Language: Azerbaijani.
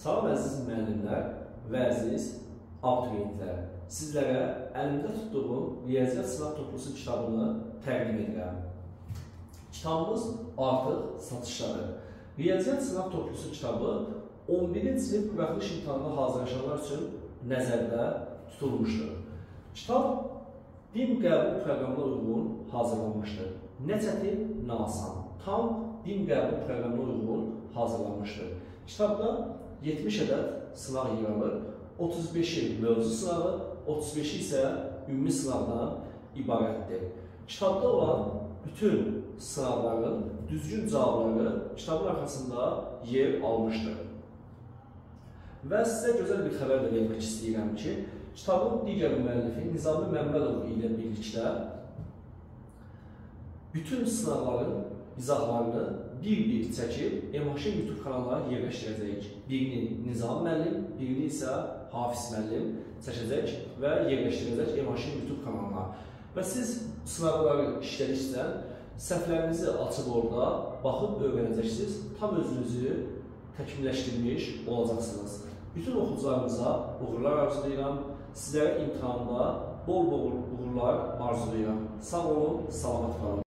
Salam əziz müəllimlər və əziz abituriyentlər. Sizlərə əlimdə tutduğum Riyaziyyat Sınaq Toplusu kitabını təqdim edirəm. Kitabımız artıq satışdadır. Riyaziyyat Sınaq Toplusu kitabı 11-ci sinif buraxılış imtahanına hazırlaşanlar üçün nəzərdə tutulmuşdur. Kitab din qəbul proqramına uyğun hazırlanmışdır. Nə çətin, nə asan. Tam din qəbul proqramına uyğun hazırlanmışdır. Kitabda 70 ədəd sınaq yer alır. 35-i mövzu sınağı, 35-i isə ümumi sınaqdan ibarətdir. Kitabda olan bütün sınaqların düzgün cavabları kitabın arxasında yer almışdır. Və sizə gözəl bir xəbər də vermək istəyirəm ki, kitabın digər müəllifi Nizami Məmmədov ilə birlikdə bütün sınaqların izahlarını bir-bir çəkib Emaşin YouTube kanalına yerləşdirəcəyik. Birini Nizam müəllim, birini isə Hafiz müəllim çəkəcək və yerləşdirəcək Emaşin YouTube kanalına. Və siz sınaqları işlədikcə səhvlərinizi açıb orada baxıb öyrənəcəksiniz. Tam özünüzü təkmilləşdirmiş olacaqsınız. Bütün oxucularımıza uğurlar arzulayıram. Sizlərə imtihanda bol-bol uğurlar arzulayıram. Sağ olun, salamat qalın.